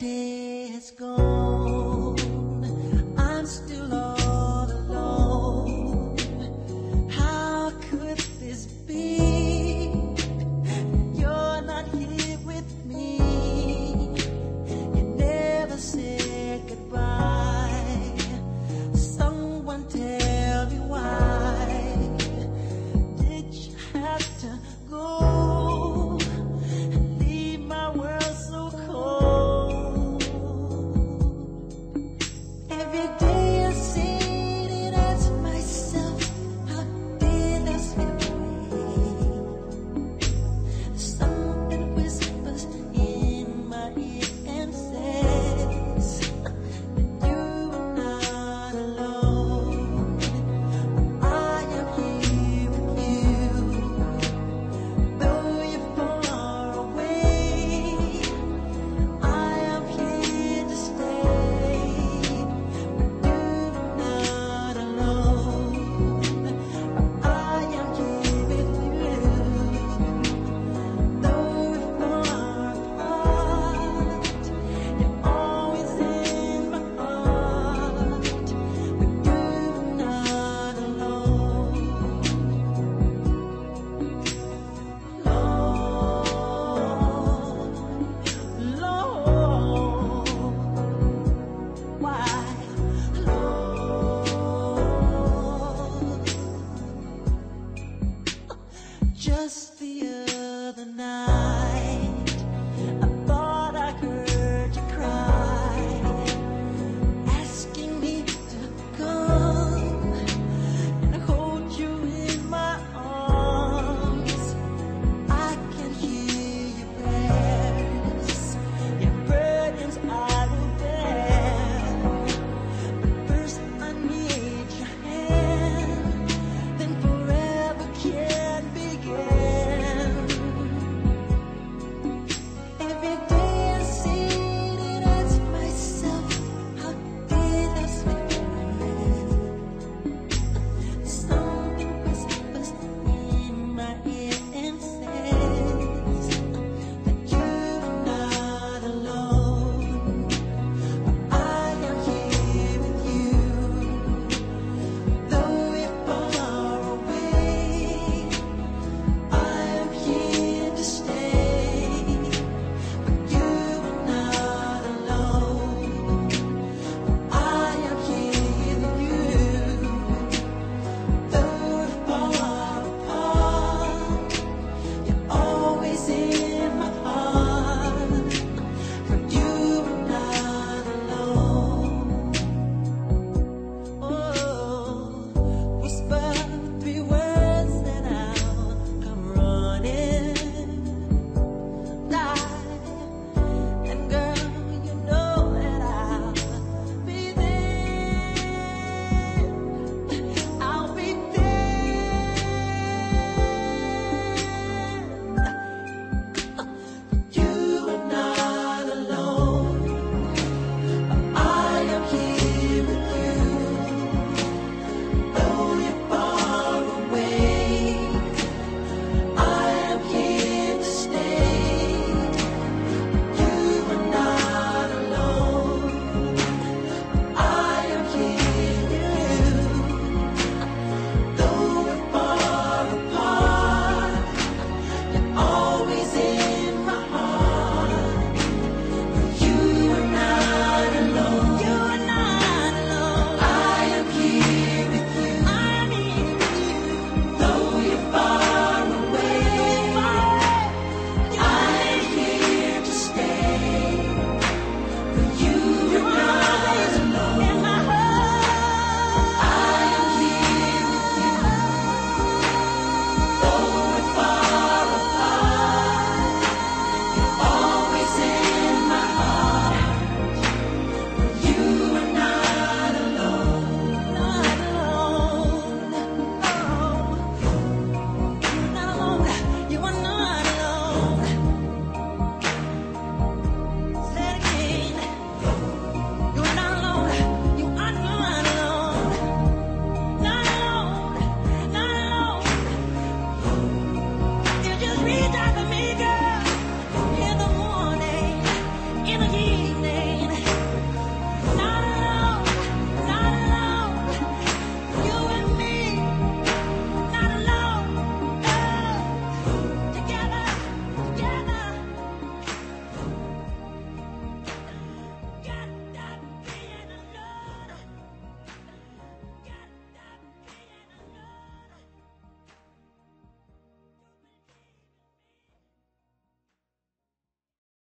the day has gone.